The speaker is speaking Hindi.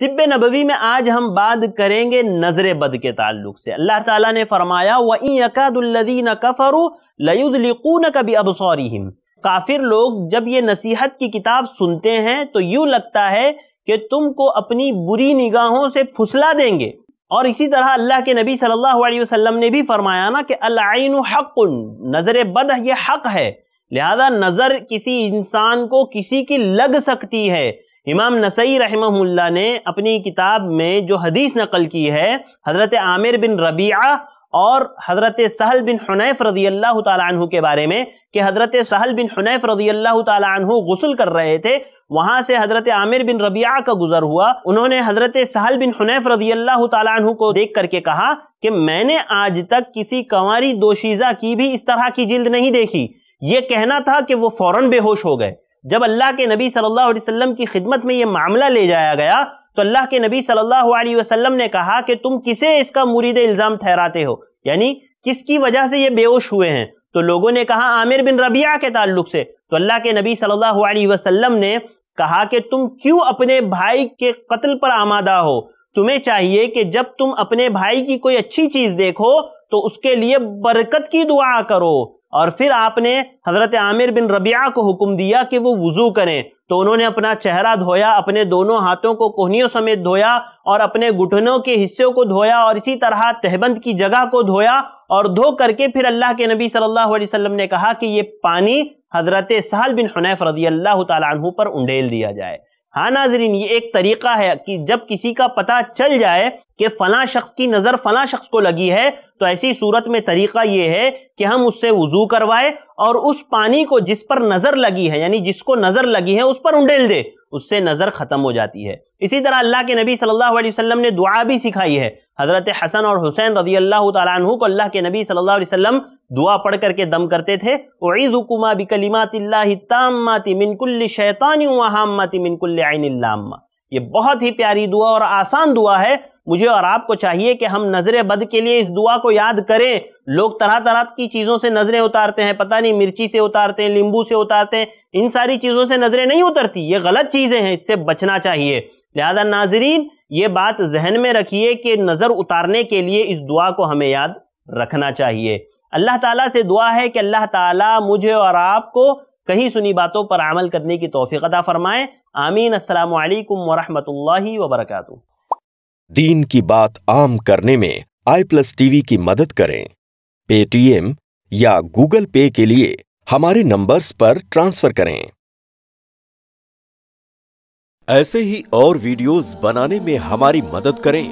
तिब्ब नबवी में आज हम बात करेंगे नज़र बद के ताल्लुक से। अल्लाह ताला ने फरमाया वक़ादुल्लदीन कफरु लयुदलिकून कभी अबसौरिहिम काफिर लोग जब ये नसीहत की किताब सुनते हैं तो यूँ लगता है कि तुमको अपनी बुरी निगाहों से फुसला देंगे। और इसी तरह अल्लाह के नबी सल्लल्लाहु अलैहि वसल्लम ने भी फरमाया ना कि अलाइन हक़ुन नज़र बद ये हक है। लिहाजा नज़र किसी इंसान को किसी की लग सकती है। इमाम नसई रहमहुल्ला ने अपनी किताब में जो हदीस नकल की है, हज़रत आमिर बिन रबिया और हज़रत सहल बिन हुनैफ रज़ी अल्लाह के बारे में कि हज़रत सहल बिन हुनैफ रज़ी अल्लाह गसल कर रहे थे, वहाँ से हज़रत आमिर बिन रबिया का गुजर हुआ। उन्होंने हज़रत सहल बिन हुनैफ रज़ी अल्लाह को देख करके कहा कि मैंने आज तक किसी कंवारी दोशीजा की भी इस तरह की जिल्द नहीं देखी। ये कहना था कि वो फ़ौरन बेहोश हो गए। जब अल्लाह के नबी सल्लल्लाहु अलैहि वसल्लम की खिदमत में ये मामला ले जाया गया तो अल्लाह के नबी सल्लल्लाहु अलैहि वसल्लम ने कहा कि तुम किसे इसका मुरीद इल्ज़ाम ठहराते हो? यानी किसकी वजह से ये बेहोश हुए हैं? तो लोगों ने कहा, आमिर बिन रबिया के ताल्लुक से। तो अल्लाह के नबी सल्लल्लाहु अलैहि वसल्लम ने कहा कि तुम क्यों अपने भाई के कत्ल पर आमादा हो? तुम्हें चाहिए कि जब तुम अपने भाई की कोई अच्छी चीज़ देखो तो उसके लिए बरकत की दुआ करो। और फिर आपने हज़रत आमिर बिन रबिया को हुक्म दिया कि वो वज़ू करें। तो उन्होंने अपना चेहरा धोया, अपने दोनों हाथों को कोहनियों समेत धोया और अपने घुटनों के हिस्सों को धोया और इसी तरह तहबंद की जगह को धोया और धो करके फिर अल्लाह के नबी सल्लल्लाहु अलैहि वसल्लम ने कहा कि ये पानी हज़रत सहल बिन हनैफ रज़ी अल्लाह तु पर उंडेल दिया जाए। हाँ नाजरीन, ये एक तरीका है कि जब किसी का पता चल जाए कि फला शख्स की नज़र फला शख्स को लगी है तो ऐसी सूरत में तरीका ये है कि हम उससे वज़ू करवाए और उस पानी को जिस पर नज़र लगी है, यानी जिसको नज़र लगी है, उस पर उंडेल दे, उससे नज़र खत्म हो जाती है। इसी तरह अल्लाह के नबी सल्लल्लाहु अलैहि वसल्लम ने दुआ भी सिखाई है। हज़रत हसन और हुसैन रज़ी अल्लाह तु को अल्लाह के नबी सल्लल्लाहु अलैहि वसल्लम दुआ पढ़ करके दम करते थे उईदुकुमा शैतानी ये बहुत ही प्यारी दुआ और आसान दुआ है। मुझे और आपको चाहिए कि हम नज़र बद के लिए इस दुआ को याद करें। लोग तरह तरह की चीज़ों से नज़रें उतारते हैं, पता नहीं, मिर्ची से उतारते हैं, नींबू से उतारते हैं, इन सारी चीज़ों से नज़रें नहीं उतरती। ये गलत चीज़ें हैं, इससे बचना चाहिए। लिहाजा नाजरीन, ये बात जहन में रखिए कि नज़र उतारने के लिए इस दुआ को हमें याद रखना चाहिए। अल्लाह ताला से दुआ है कि अल्लाह ताला मुझे और आपको कहीं सुनी बातों पर अमल करने की तोफ़ी अदा फरमाएँ। आमीन। अस्सलाम वालेकुम वरहमतुल्लाहि वबरकातुहू। दीन की बात आम करने में आई प्लस टीवी की मदद करें। पेटीएम या गूगल पे के लिए हमारे नंबर्स पर ट्रांसफ़र करें। ऐसे ही और वीडियोस बनाने में हमारी मदद करें।